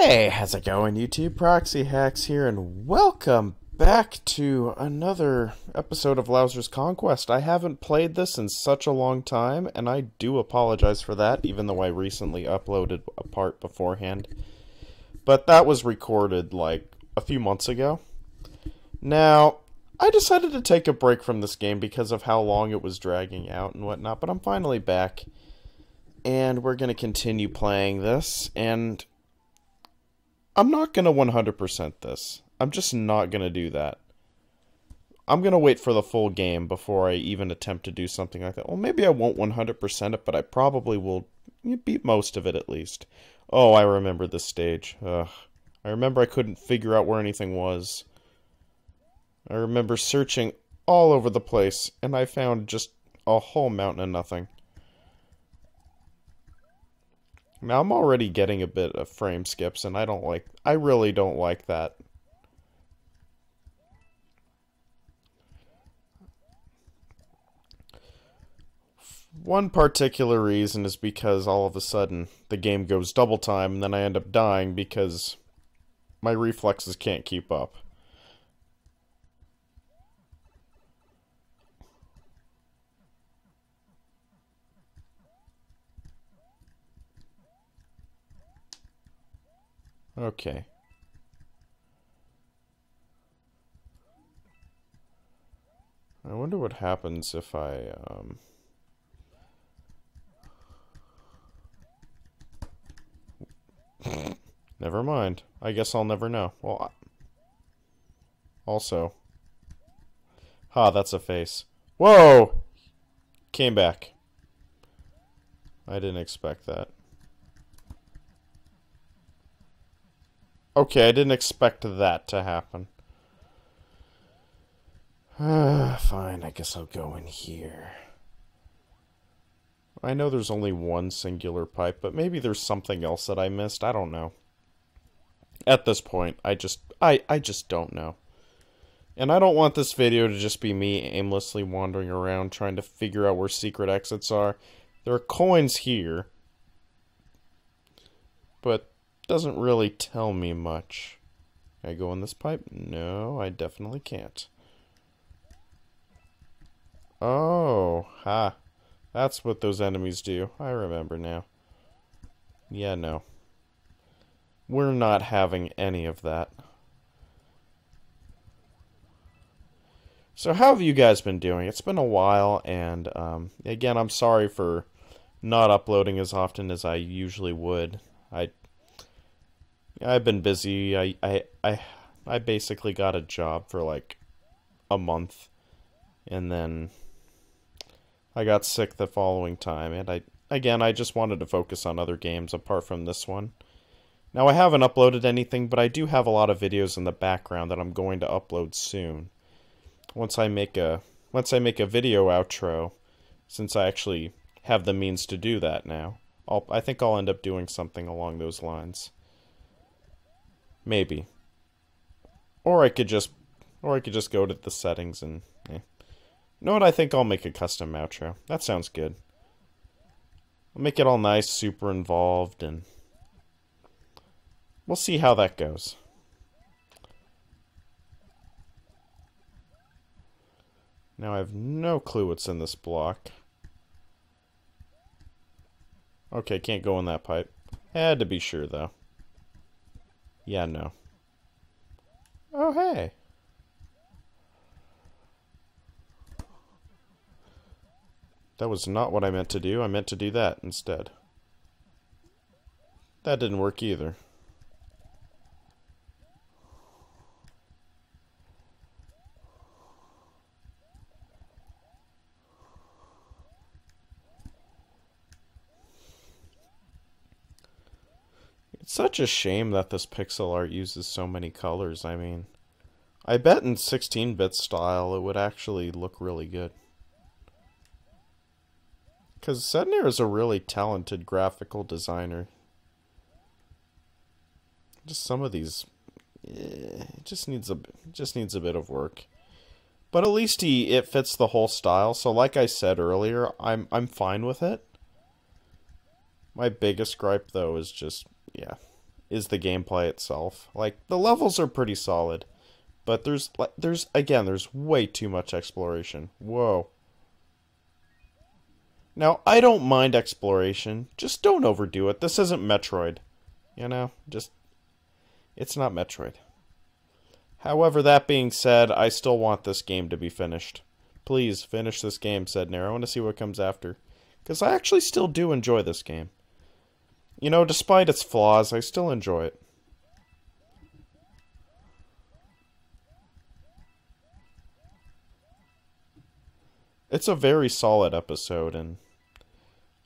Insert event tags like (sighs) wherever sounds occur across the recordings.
Hey, how's it going, YouTube? ProxyHax here, and welcome back to another episode of Lowser's Conquest. I haven't played this in such a long time, and I do apologize for that, even though I recently uploaded a part beforehand. But that was recorded like a few months ago. Now, I decided to take a break from this game because of how long it was dragging out and whatnot, but I'm finally back. And we're going to continue playing this, and I'm not going to 100% this. I'm just not going to do that. I'm going to wait for the full game before I even attempt to do something like that. Well, maybe I won't 100% it, but I probably will beat most of it at least. Oh, I remember this stage. Ugh. I remember I couldn't figure out where anything was. I remember searching all over the place, and I found just a whole mountain of nothing. Now I'm already getting a bit of frame skips and I don't like I really don't like that. One particular reason is because all of a sudden the game goes double time and then I end up dying because my reflexes can't keep up. Okay. I wonder what happens if I, um... (laughs) never mind. I guess I'll never know. Well, also... Ha, that's a face. Whoa! Came back. I didn't expect that. Okay, I didn't expect that to happen. (sighs) fine, I guess I'll go in here. I know there's only one singular pipe, but maybe there's something else that I missed. I don't know. At this point, I just I I just don't know. And I don't want this video to just be me aimlessly wandering around trying to figure out where secret exits are. There are coins here. But doesn't really tell me much. Can I go in this pipe? No, I definitely can't. Oh, ha. That's what those enemies do. I remember now. Yeah, no. We're not having any of that. So how have you guys been doing? It's been a while, and um, again, I'm sorry for not uploading as often as I usually would. I I've been busy. I I I I basically got a job for like a month and then I got sick the following time and I again I just wanted to focus on other games apart from this one. Now I haven't uploaded anything, but I do have a lot of videos in the background that I'm going to upload soon. Once I make a once I make a video outro, since I actually have the means to do that now. I'll, I think I'll end up doing something along those lines. Maybe. Or I could just, or I could just go to the settings and, eh. You know what, I think I'll make a custom outro. That sounds good. I'll make it all nice, super involved, and we'll see how that goes. Now I have no clue what's in this block. Okay, can't go in that pipe. Had to be sure, though. Yeah, no. Oh, hey. That was not what I meant to do. I meant to do that instead. That didn't work either. It's such a shame that this pixel art uses so many colors. I mean, I bet in 16-bit style it would actually look really good. Because Sednaiur is a really talented graphical designer. Just some of these, eh, just needs a just needs a bit of work. But at least he it fits the whole style. So like I said earlier, I'm I'm fine with it. My biggest gripe though is just yeah, is the gameplay itself. Like the levels are pretty solid, but there's there's again there's way too much exploration. Whoa. Now, I don't mind exploration, just don't overdo it. This isn't Metroid. You know, just it's not Metroid. However, that being said, I still want this game to be finished. Please finish this game, Sednaiur. I want to see what comes after. Because I actually still do enjoy this game. You know, despite its flaws, I still enjoy it. It's a very solid episode, and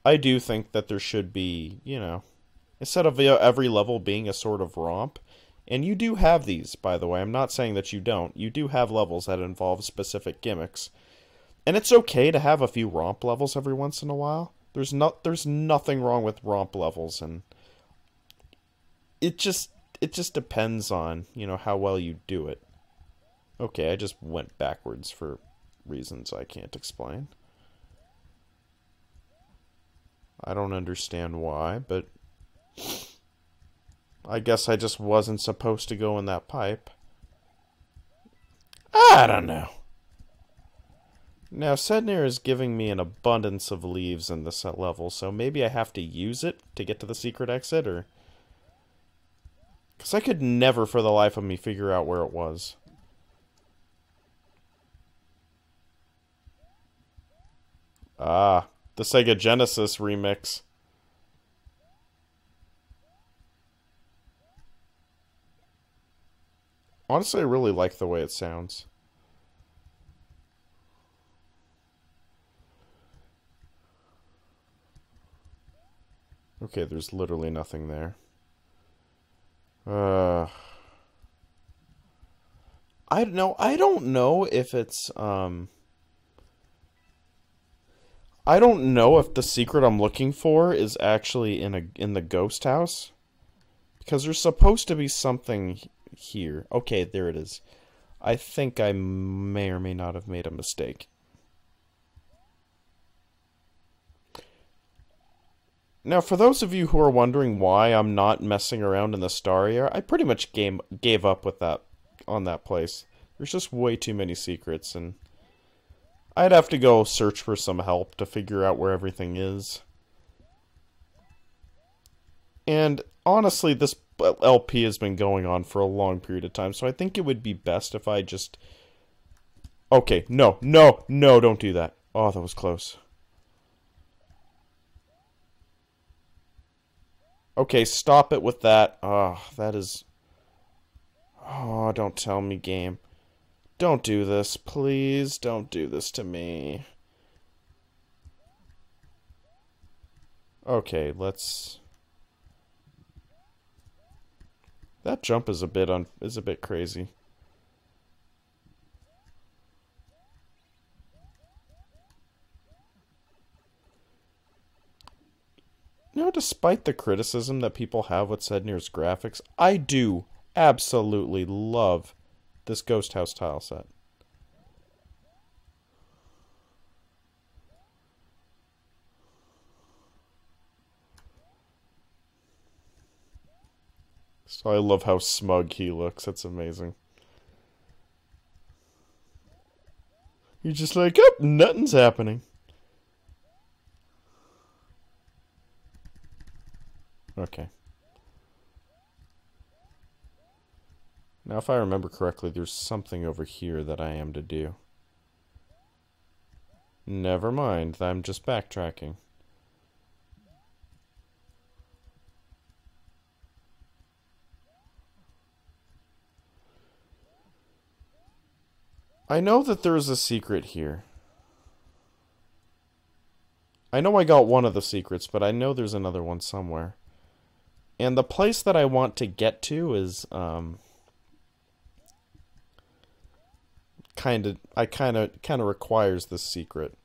I do think that there should be, you know, instead of every level being a sort of romp, and you do have these, by the way. I'm not saying that you don't. You do have levels that involve specific gimmicks. And it's okay to have a few romp levels every once in a while. There's not there's nothing wrong with romp levels and it just it just depends on, you know, how well you do it. Okay, I just went backwards for reasons I can't explain. I don't understand why, but I guess I just wasn't supposed to go in that pipe. I don't know. Now, Sednaiur is giving me an abundance of leaves in this level, so maybe I have to use it to get to the secret exit, or... Because I could never for the life of me figure out where it was. Ah, the Sega Genesis remix. Honestly, I really like the way it sounds. Okay, there's literally nothing there. Uh, I don't know. I don't know if it's um. I don't know if the secret I'm looking for is actually in a in the ghost house, because there's supposed to be something here. Okay, there it is. I think I may or may not have made a mistake. Now, for those of you who are wondering why I'm not messing around in the star area, I pretty much game, gave up with that on that place. There's just way too many secrets, and I'd have to go search for some help to figure out where everything is. And honestly, this LP has been going on for a long period of time, so I think it would be best if I just... Okay, no, no, no, don't do that. Oh, that was close. Okay, stop it with that. Oh, that is... Oh, don't tell me, game. Don't do this. Please don't do this to me. Okay, let's... That jump is a bit un is a bit crazy. You know, despite the criticism that people have with Sednaiur's graphics, I do absolutely love this Ghost House tile set. So I love how smug he looks. That's amazing. You're just like, oh, nothing's happening. Okay. Now, if I remember correctly, there's something over here that I am to do. Never mind, I'm just backtracking. I know that there's a secret here. I know I got one of the secrets, but I know there's another one somewhere. And the place that I want to get to is um kind of I kind of kind of requires this secret.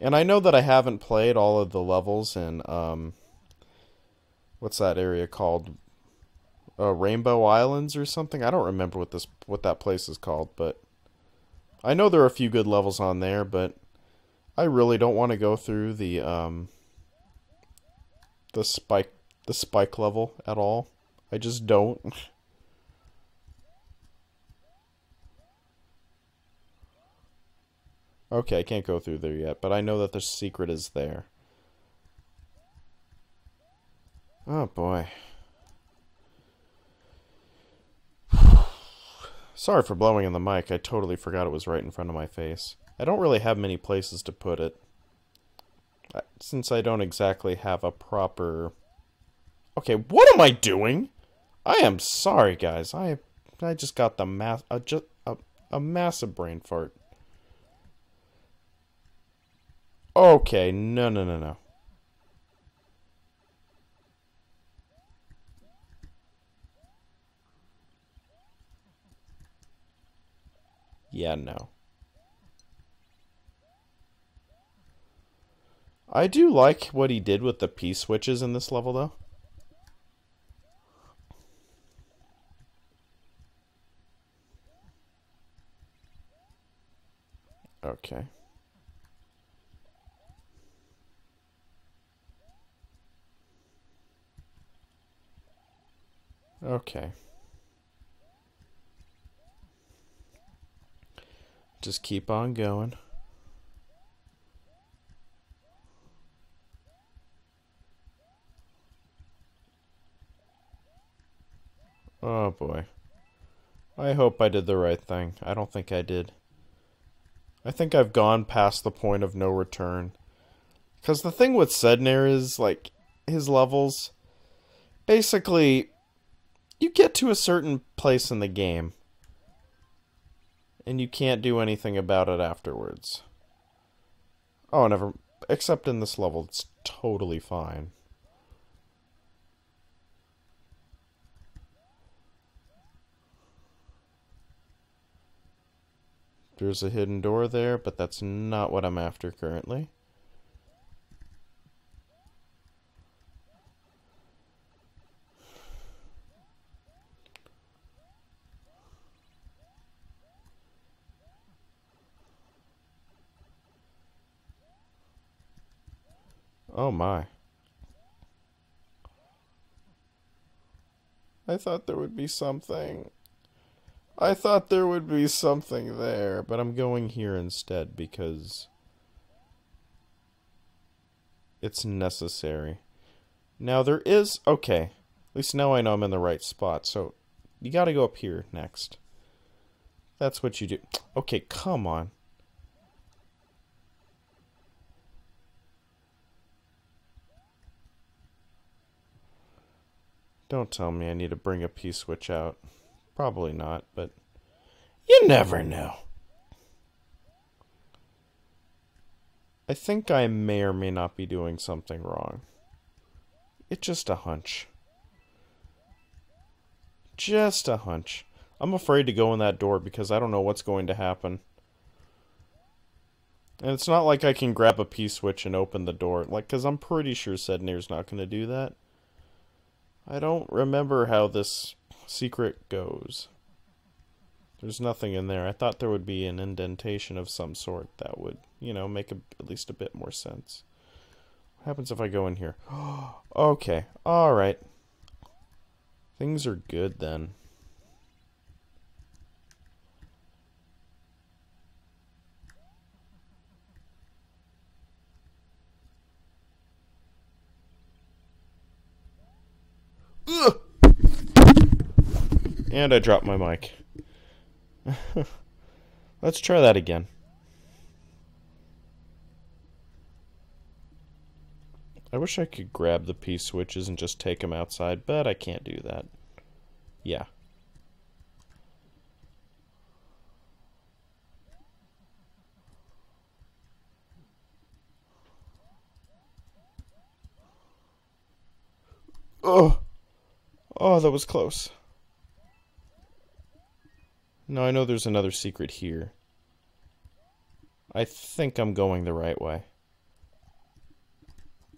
And I know that I haven't played all of the levels in um what's that area called? Uh, Rainbow Islands or something. I don't remember what this what that place is called, but I know there are a few good levels on there, but I really don't want to go through the um, the spike the spike level at all. I just don't. Okay, I can't go through there yet, but I know that the secret is there. Oh boy. (sighs) Sorry for blowing in the mic. I totally forgot it was right in front of my face. I don't really have many places to put it. Uh, since I don't exactly have a proper... Okay, what am I doing? I am sorry, guys. I I just got the mass a, just, a, a massive brain fart. Okay, no, no, no, no. Yeah, no. I do like what he did with the P-switches in this level, though. Okay. Okay. Just keep on going. Oh boy. I hope I did the right thing. I don't think I did. I think I've gone past the point of no return. Because the thing with Sednaiur is, like, his levels... Basically, you get to a certain place in the game and you can't do anything about it afterwards. Oh, never. Except in this level, it's totally fine. There's a hidden door there, but that's not what I'm after currently. Oh my. I thought there would be something. I thought there would be something there, but I'm going here instead because it's necessary. Now there is okay. At least now I know I'm in the right spot. So you got to go up here next. That's what you do. Okay, come on. Don't tell me I need to bring a P-switch out. Probably not, but you never know. I think I may or may not be doing something wrong. It's just a hunch. Just a hunch. I'm afraid to go in that door because I don't know what's going to happen. And it's not like I can grab a P-switch and open the door. Like, because I'm pretty sure Sednaiur's not going to do that. I don't remember how this secret goes. There's nothing in there. I thought there would be an indentation of some sort that would, you know, make a, at least a bit more sense. What happens if I go in here? (gasps) okay, alright. Things are good then. And I dropped my mic. (laughs) Let's try that again. I wish I could grab the P switches and just take them outside, but I can't do that. Yeah. Oh. Oh, that was close. No, I know there's another secret here. I think I'm going the right way.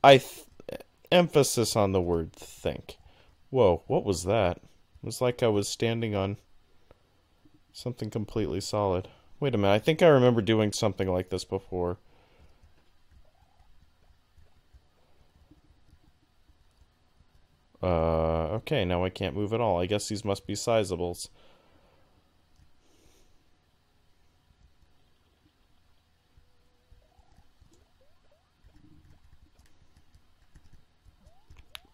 I emphasis on the word think. Whoa, what was that? It was like I was standing on something completely solid. Wait a minute, I think I remember doing something like this before. Uh, okay, now I can't move at all. I guess these must be sizables.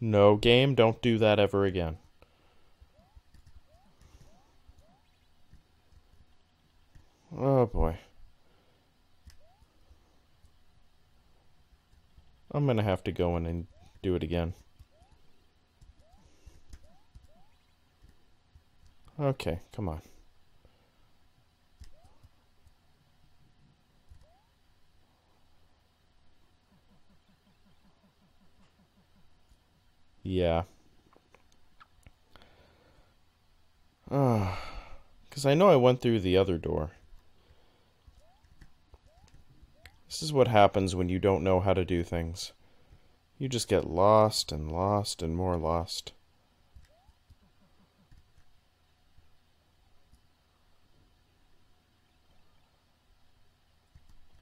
No game, don't do that ever again. Oh boy. I'm gonna have to go in and do it again. Okay, come on. Yeah. Ah, because I know I went through the other door. This is what happens when you don't know how to do things. You just get lost and lost and more lost.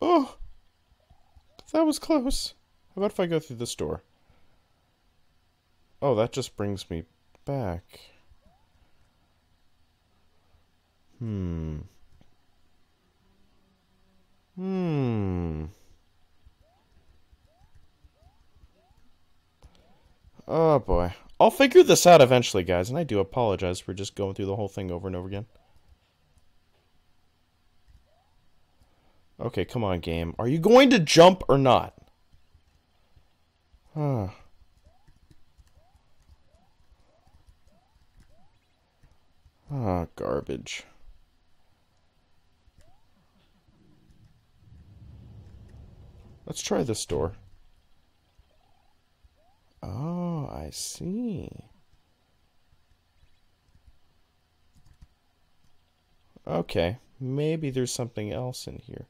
Oh! That was close. How about if I go through this door? Oh, that just brings me back. Hmm. Hmm. Oh boy. I'll figure this out eventually, guys, and I do apologize for just going through the whole thing over and over again. Okay, come on, game. Are you going to jump or not? (sighs) Huh. Ah, garbage. Let's try this door. Oh, I see. Okay, maybe there's something else in here.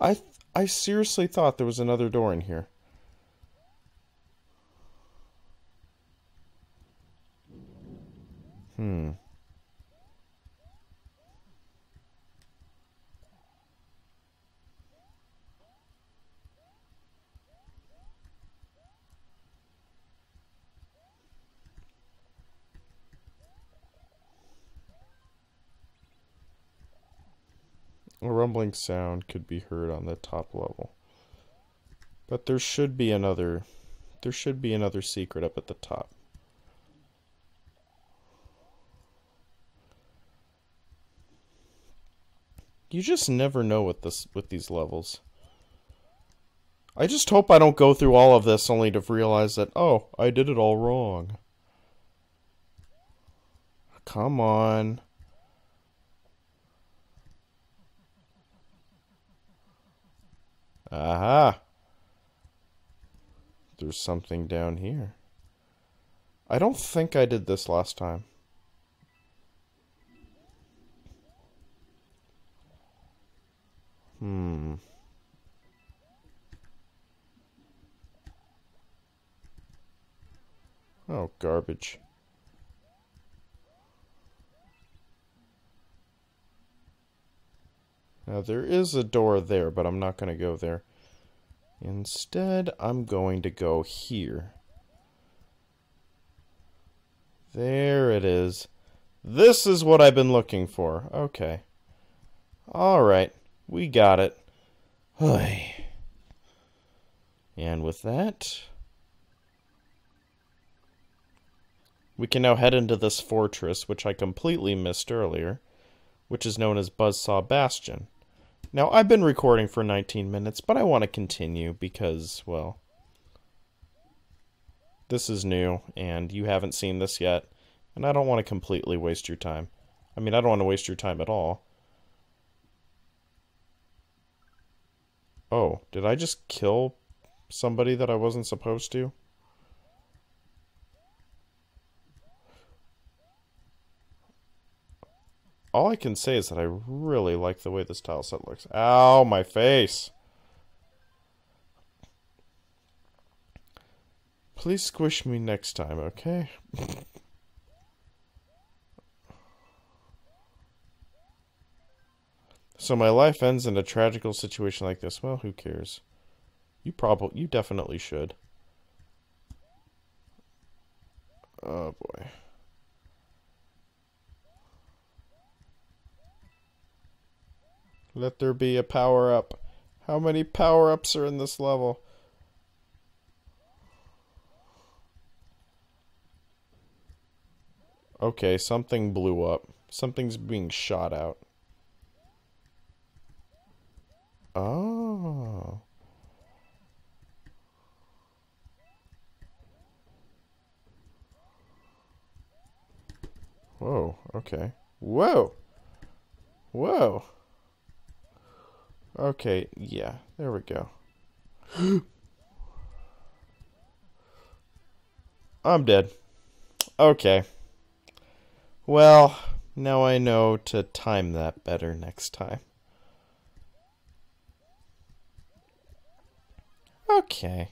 I I seriously thought there was another door in here. Hmm. A rumbling sound could be heard on the top level. But there should be another there should be another secret up at the top. You just never know with this with these levels. I just hope I don't go through all of this only to realize that, oh, I did it all wrong. Come on. Aha! There's something down here. I don't think I did this last time. Oh, garbage. Now there is a door there, but I'm not going to go there. Instead, I'm going to go here. There it is. This is what I've been looking for. Okay. Alright, we got it. And with that, we can now head into this fortress, which I completely missed earlier, which is known as Buzzsaw Bastion. Now, I've been recording for 19 minutes, but I want to continue because, well, this is new and you haven't seen this yet, and I don't want to completely waste your time. I mean, I don't want to waste your time at all. Oh, did I just kill somebody that I wasn't supposed to? All I can say is that I really like the way this tile set looks. Ow, my face! Please squish me next time, okay? so my life ends in a tragical situation like this. Well, who cares? You probably, you definitely should. Oh boy. Let there be a power up. How many power ups are in this level? Okay, something blew up. Something's being shot out. Oh. Whoa, okay. Whoa! Whoa! Okay, yeah, there we go. (gasps) I'm dead. Okay. Well, now I know to time that better next time. Okay.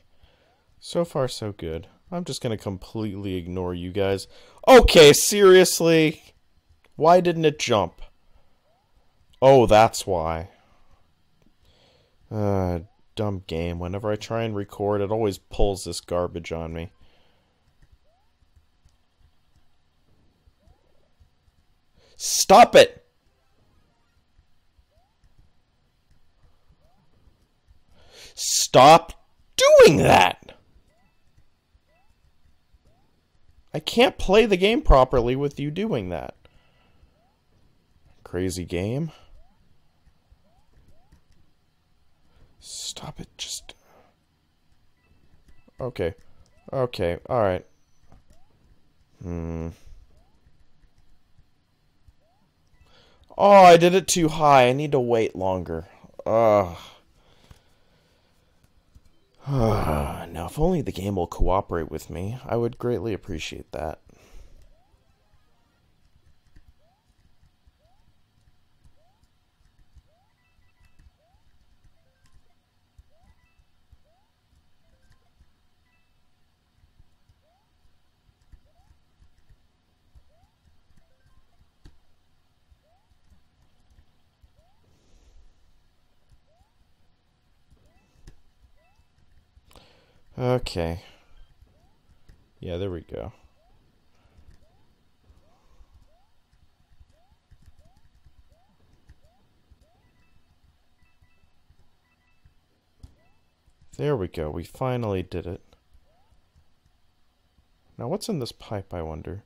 So far, so good. I'm just gonna completely ignore you guys. Okay, seriously? Why didn't it jump? Oh, that's why. Uh, dumb game. Whenever I try and record, it always pulls this garbage on me. Stop it! Stop doing that! I can't play the game properly with you doing that. Crazy game. Stop it, just... Okay. Okay, alright. Hmm. Oh, I did it too high. I need to wait longer. Ugh. (sighs) now, if only the game will cooperate with me, I would greatly appreciate that. Okay. Yeah, there we go. There we go. We finally did it. Now, what's in this pipe, I wonder?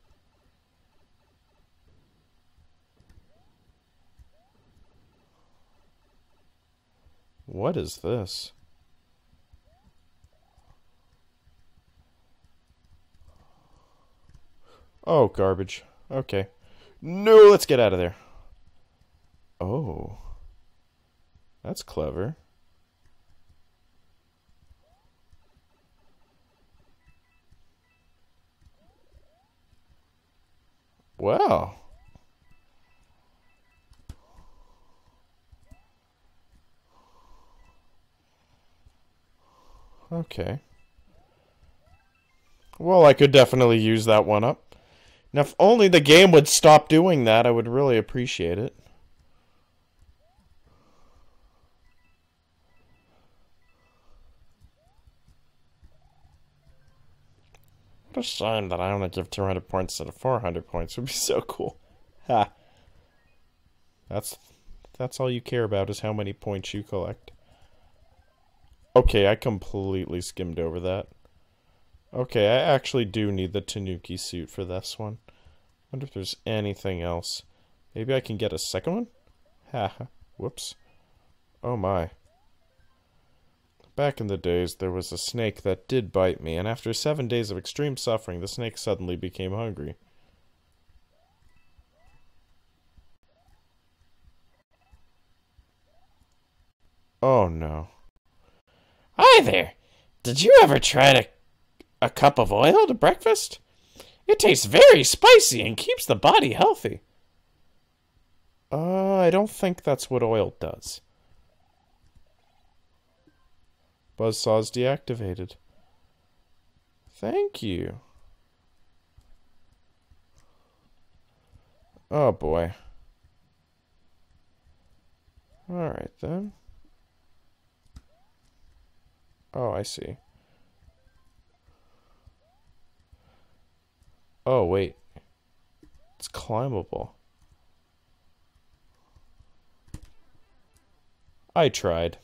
What is this? Oh, garbage. Okay. No, let's get out of there. Oh. That's clever. Wow. Okay. Well, I could definitely use that one up. Now, if only the game would stop doing that, I would really appreciate it. What a shame that I only give 200 points instead of 400 points. It would be so cool. (laughs) Ha. That's, that's all you care about is how many points you collect. Okay, I completely skimmed over that. Okay, I actually do need the Tanuki suit for this one. Wonder if there's anything else. Maybe I can get a second one? Ha, whoops. Oh my. Back in the days, there was a snake that did bite me, and after seven days of extreme suffering, the snake suddenly became hungry. Oh no. Hi there! Did you ever try to a cup of oil to breakfast? It tastes very spicy and keeps the body healthy. Uh, I don't think that's what oil does. Buzzsaw's deactivated. Thank you. Oh boy. Alright then. Oh, I see. Oh, wait. It's climbable. I tried.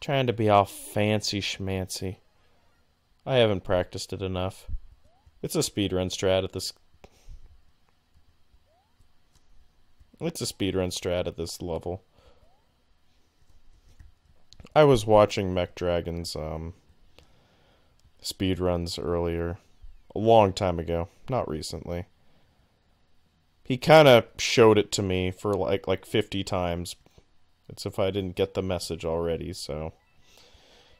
Trying to be all fancy schmancy. I haven't practiced it enough. It's a speedrun strat at this. It's a speedrun strat at this level. I was watching Mech Dragon's um, speedruns earlier, a long time ago, not recently. He kind of showed it to me for like like 50 times. It's if I didn't get the message already, so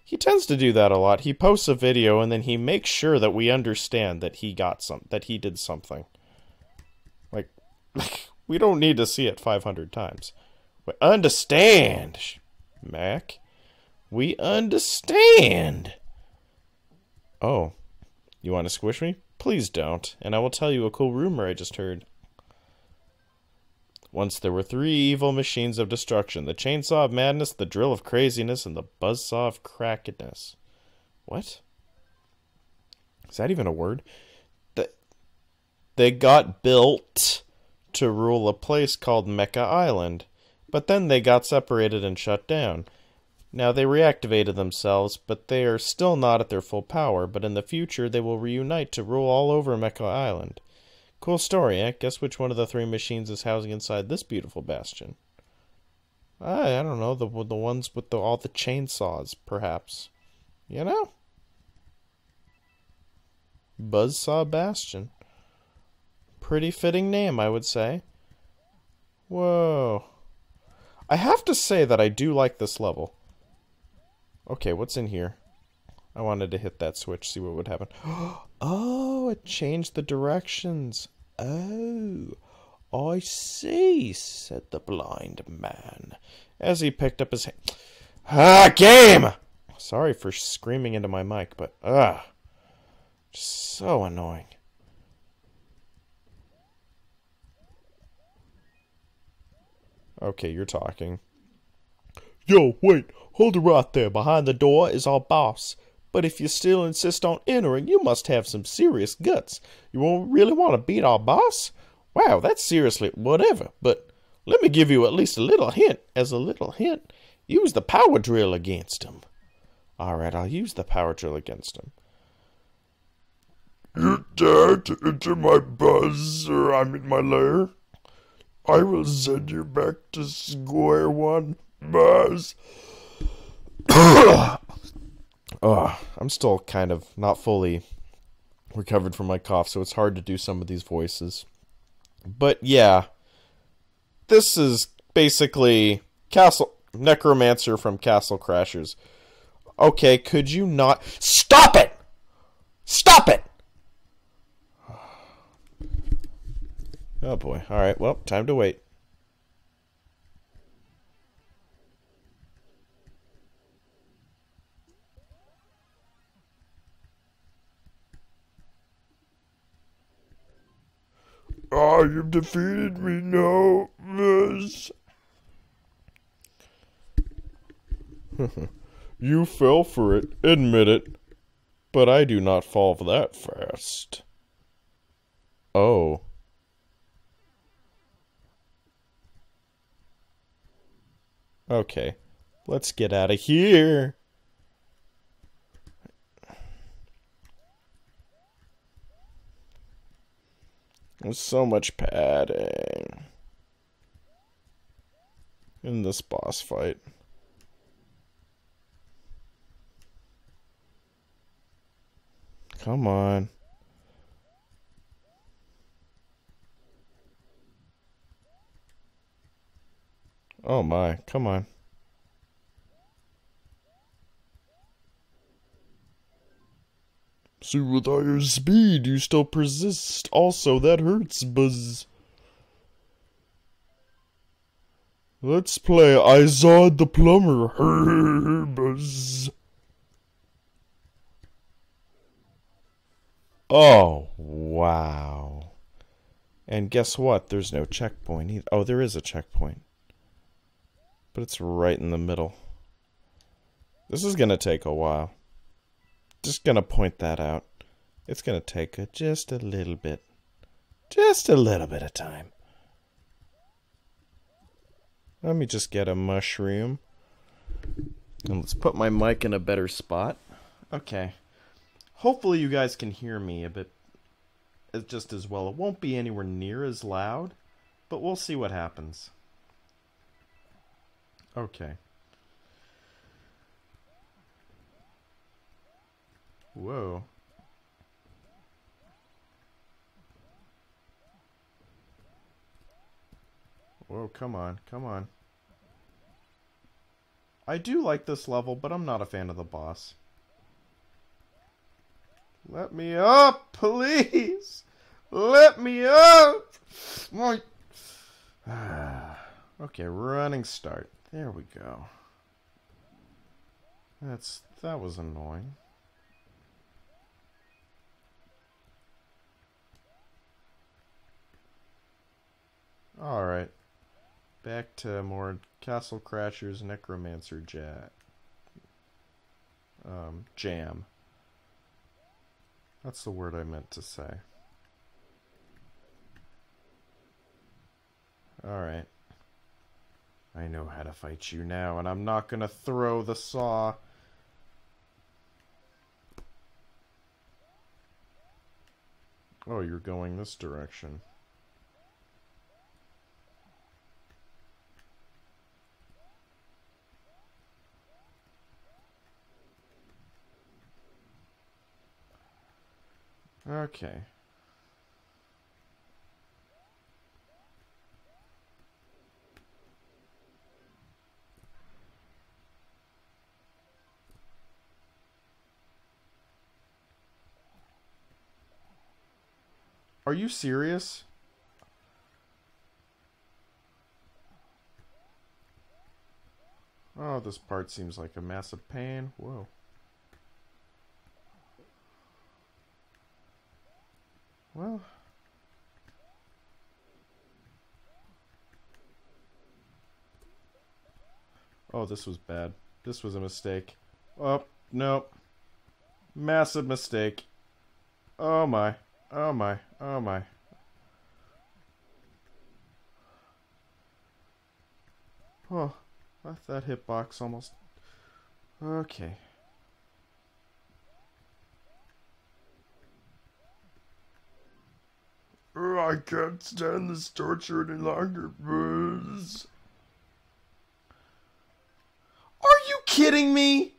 he tends to do that a lot. He posts a video and then he makes sure that we understand that he got some that he did something. Like (laughs) we don't need to see it 500 times. We understand, Mac. We understand. Oh, you want to squish me? Please don't, and I will tell you a cool rumor I just heard. Once there were three evil machines of destruction the chainsaw of madness, the drill of craziness, and the buzzsaw of crackedness. What? Is that even a word? They got built to rule a place called Mecha Island, but then they got separated and shut down. Now they reactivated themselves, but they are still not at their full power, but in the future they will reunite to rule all over Mecha Island. Cool story, eh? Guess which one of the three machines is housing inside this beautiful bastion? I, I don't know, the the ones with the, all the chainsaws, perhaps. You know? Buzzsaw Bastion. Pretty fitting name, I would say. Whoa. I have to say that I do like this level. Okay, what's in here? I wanted to hit that switch, see what would happen. (gasps) Oh, it changed the directions. Oh, I see, said the blind man, as he picked up his hand. Ah, game! Sorry for screaming into my mic, but, ah, so annoying. Okay, you're talking. Yo, wait, hold it right there. Behind the door is our boss. But if you still insist on entering, you must have some serious guts. You won't really want to beat our boss? Wow, that's seriously whatever. But let me give you at least a little hint. As a little hint, use the power drill against him. All right, I'll use the power drill against him. You dare to enter my buzz, or I'm in my lair? I will send you back to square one, Buzz. Oh, (coughs) I'm still kind of not fully recovered from my cough, so it's hard to do some of these voices. But yeah, this is basically Castle Necromancer from Castle Crashers. Okay, could you not stop it? Stop it! (sighs) Oh boy. All right. Well, time to wait. Ah, you've defeated me now, miss. (laughs) you fell for it, admit it. But I do not fall that fast. Oh. Okay, let's get out of here. There's so much padding in this boss fight. Come on. Oh my, come on. See, with your speed, you still persist. Also, that hurts, Buzz. Let's play Izod the Plumber. (laughs) Buzz. Oh, wow. And guess what? There's no checkpoint either. Oh, there is a checkpoint. But it's right in the middle. This is gonna take a while. Just gonna point that out. It's gonna take a, just a little bit. Just a little bit of time. Let me just get a mushroom. And let's put my mic in a better spot. Okay. Hopefully you guys can hear me a bit as- just as well. It won't be anywhere near as loud, but we'll see what happens. Okay. Whoa. Whoa, come on, come on. I do like this level, but I'm not a fan of the boss. Let me up, please! Let me up! My... (sighs) okay, running start. There we go. That's that was annoying. Alright. Back to more Castle Crashers Necromancer Jat. Um, jam. That's the word I meant to say. Alright. I know how to fight you now, and I'm not gonna throw the saw. Oh, you're going this direction. Okay. Are you serious? Oh, this part seems like a massive pain. Whoa. Well. Oh, this was bad. This was a mistake. Oh, no. Massive mistake. Oh my. Oh my. Oh my. Oh, that, that hitbox almost. Okay. Oh, I can't stand this torture any longer, Buzz. Are you kidding me?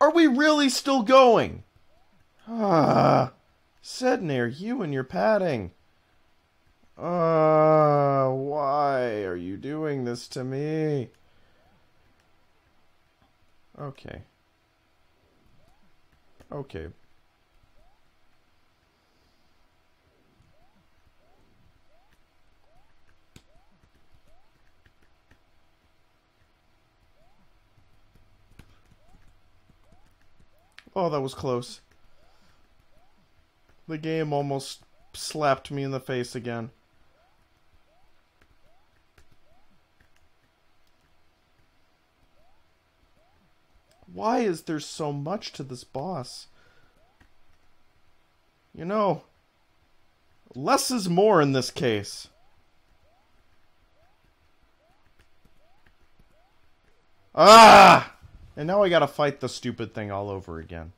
Are we really still going? Ah, Sednaiur, you and your padding. Ah, why are you doing this to me? Okay. Okay. Oh, that was close. The game almost slapped me in the face again. Why is there so much to this boss? You know, less is more in this case. Ah! And now I gotta fight the stupid thing all over again.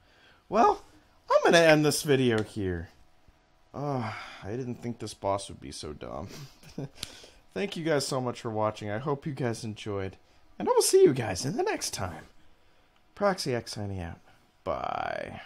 Well, I'm gonna end this video here. Oh, I didn't think this boss would be so dumb. (laughs) Thank you guys so much for watching. I hope you guys enjoyed. And I will see you guys in the next time. ProxyHax signing out. Bye.